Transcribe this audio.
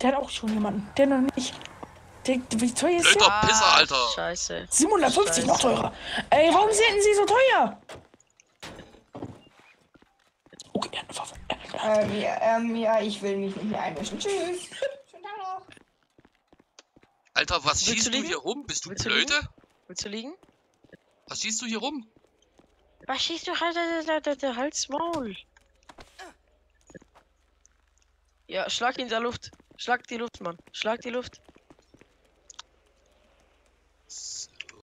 Der hat auch schon jemanden. Der noch nicht. Der, wie teuer ist der? Blöder Pisser, Alter. Ah, Scheiße. 750 noch Scheiße. teurer. Ey, warum sind sie so teuer? Okay, er hat eine Waffe. Er Ähm, ja, ähm, ja, ich will mich nicht mehr einmischen. Tschüss. Schönen Tag noch. Alter, was Willst du schießt du liegen? hier rum? Bist du Willst du blöde? Willst du liegen? Was schießt du hier rum? Was schießt du halt der, der, der, der Hals Maul? Ja, schlag ihn in der Luft. Schlag die Luft, Mann. Schlag die Luft.